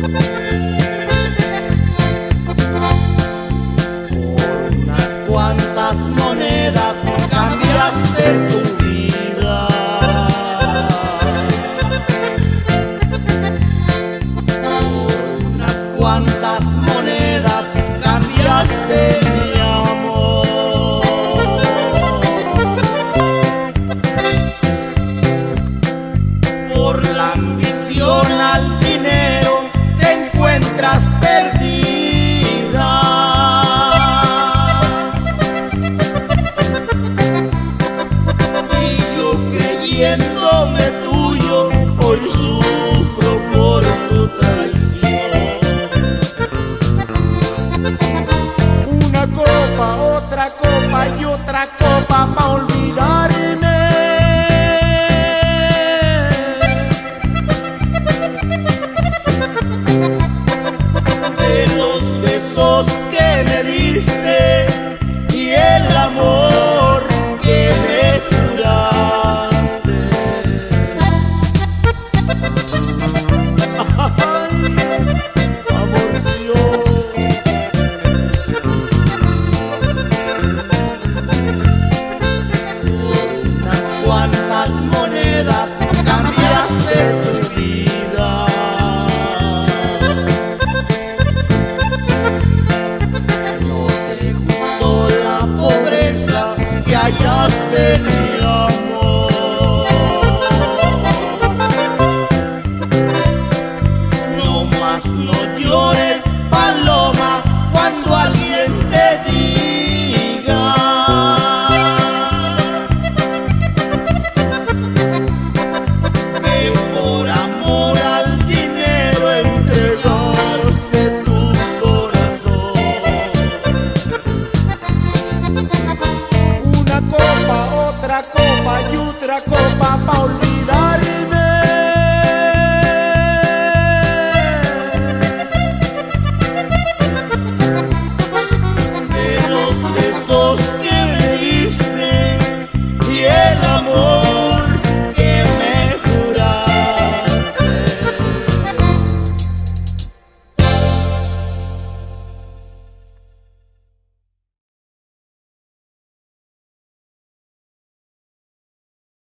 U unas cuantas monedas no cambiaste tu vida. Copa y otra copa más tenía amor. otra copa y otra copa, Paulina.